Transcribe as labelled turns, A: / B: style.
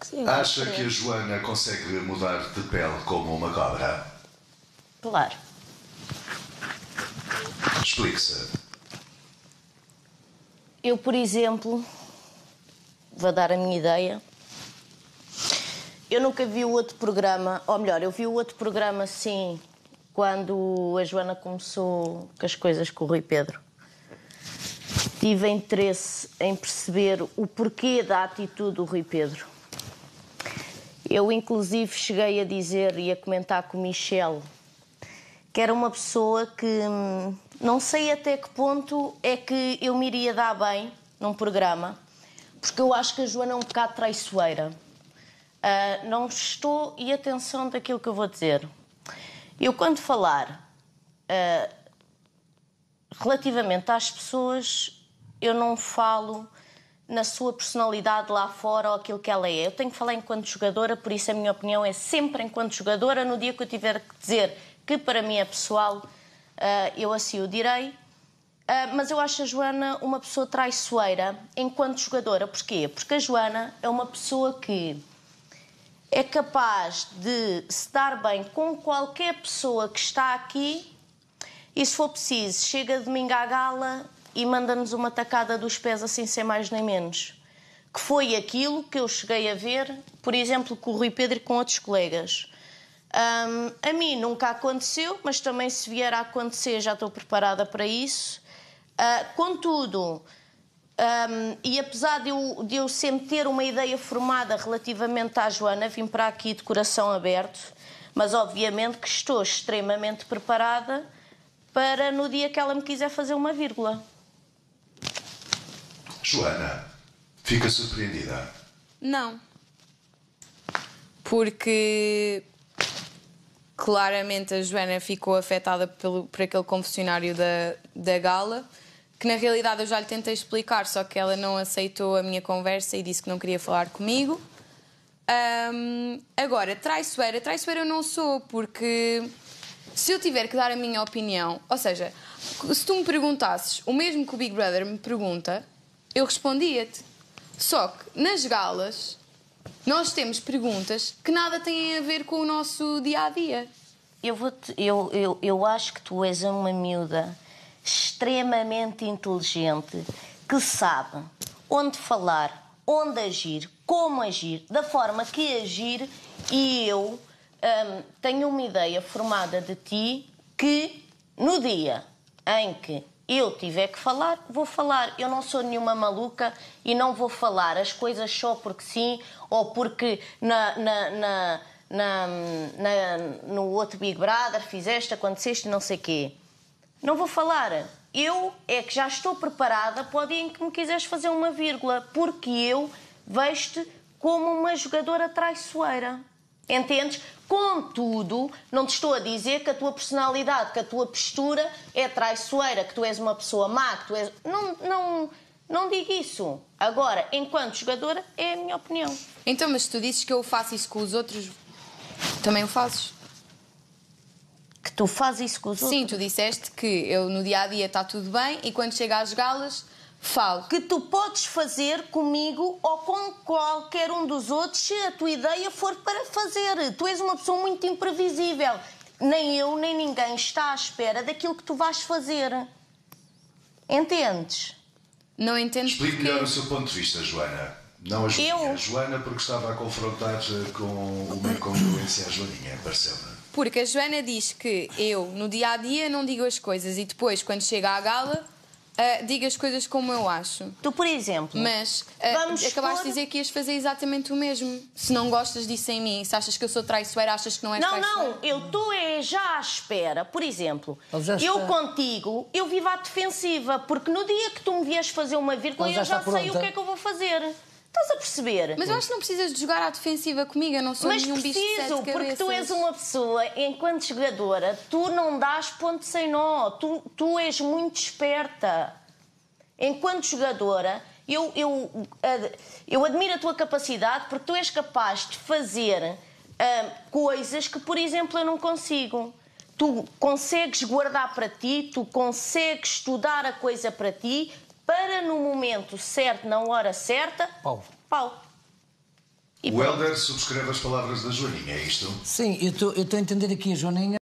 A: Sim,
B: acha
A: sim.
B: que a Joana consegue mudar de pele como uma cobra?
A: Claro.
B: Explique-se.
A: Eu, por exemplo, vou dar a minha ideia. Eu nunca vi o outro programa, ou melhor, eu vi o outro programa sim, quando a Joana começou com as coisas com o Rui Pedro. Tive interesse em perceber o porquê da atitude do Rui Pedro. Eu, inclusive, cheguei a dizer e a comentar com o Michel que era uma pessoa que hum, não sei até que ponto é que eu me iria dar bem num programa, porque eu acho que a Joana é um bocado traiçoeira. Ah, não estou, e atenção daquilo que eu vou dizer. Eu, quando falar ah, relativamente às pessoas, eu não falo na sua personalidade lá fora ou aquilo que ela é. Eu tenho que falar enquanto jogadora, por isso a minha opinião é sempre enquanto jogadora. No dia que eu tiver que dizer que para mim é pessoal, ah, eu assim o direi. Ah, mas eu acho a Joana uma pessoa traiçoeira enquanto jogadora. Porquê? Porque a Joana é uma pessoa que é capaz de se dar bem com qualquer pessoa que está aqui e, se for preciso, chega domingo à gala e manda-nos uma tacada dos pés assim, sem mais nem menos. Que foi aquilo que eu cheguei a ver, por exemplo, com o Rui Pedro e com outros colegas. Hum, a mim nunca aconteceu, mas também se vier a acontecer já estou preparada para isso. Ah, contudo, um, e apesar de eu, de eu sempre ter uma ideia formada relativamente à Joana, vim para aqui de coração aberto, mas obviamente que estou extremamente preparada para no dia que ela me quiser fazer uma vírgula.
B: Joana, fica surpreendida.
C: Não. Porque claramente a Joana ficou afetada pelo, por aquele confessionário da, da gala, que na realidade eu já lhe tentei explicar, só que ela não aceitou a minha conversa e disse que não queria falar comigo. Ahm, agora, traiçoeira, traiçoeira eu não sou, porque se eu tiver que dar a minha opinião, ou seja, se tu me perguntasses o mesmo que o Big Brother me pergunta, eu respondia-te. Só que nas galas nós temos perguntas que nada têm a ver com o nosso dia a dia.
A: Eu, vou eu, eu, eu acho que tu és uma miúda extremamente inteligente que sabe onde falar, onde agir, como agir, da forma que agir, e eu hum, tenho uma ideia formada de ti que no dia em que eu tiver que falar, vou falar. Eu não sou nenhuma maluca e não vou falar as coisas só porque sim ou porque na, na, na, na, no outro Big Brother fizeste, aconteceste não sei quê. Não vou falar. Eu é que já estou preparada para o dia em que me quiseres fazer uma vírgula, porque eu vejo-te como uma jogadora traiçoeira. Entendes? Contudo, não te estou a dizer que a tua personalidade, que a tua postura é traiçoeira, que tu és uma pessoa má, que tu és. Não, não, não digo isso. Agora, enquanto jogadora, é a minha opinião.
C: Então, mas se tu dizes que eu faço isso com os outros, também o fazes?
A: Que tu fazes isso com os
C: Sim,
A: outros.
C: tu disseste que eu no dia a dia está tudo bem e quando chega às galas falo.
A: que tu podes fazer comigo ou com qualquer um dos outros se a tua ideia for para fazer. Tu és uma pessoa muito imprevisível. Nem eu, nem ninguém está à espera daquilo que tu vais fazer. Entendes?
C: Não entendes
B: Explique
C: porque...
B: melhor o seu ponto de vista, Joana. Não a Joaninha.
A: Eu?
B: A Joana, porque estava a confrontar com uma incongruência à Joaninha, pareceu-me.
C: Porque a Joana diz que eu, no dia a dia, não digo as coisas e depois, quando chega à gala, ah, digo as coisas como eu acho.
A: Tu, por exemplo,
C: Mas ah,
A: Vamos
C: acabaste de dizer que ias fazer exatamente o mesmo. Se não gostas disso em mim, se achas que eu sou traiçoeira, achas que não és
A: Não,
C: traiçoeira?
A: não, eu estou é já à espera. Por exemplo, eu contigo, eu vivo à defensiva, porque no dia que tu me vies fazer uma vírgula,
D: já
A: eu já sei o
D: pronta.
A: que é que eu vou fazer. Estás a perceber?
C: Mas eu acho que não precisas de jogar à defensiva comigo, eu não sou
A: Mas
C: nenhum bicho de
A: preciso,
C: sete
A: porque tu és uma pessoa, enquanto jogadora, tu não dás ponto sem nó. Tu, tu és muito esperta. Enquanto jogadora, eu, eu, eu admiro a tua capacidade porque tu és capaz de fazer ah, coisas que, por exemplo, eu não consigo. Tu consegues guardar para ti, tu consegues estudar a coisa para ti, para no momento certo, na hora certa,
D: Pau.
A: pau.
B: O Helder subscreve as palavras da Joaninha, é isto?
D: Sim, eu estou a entender aqui a Joaninha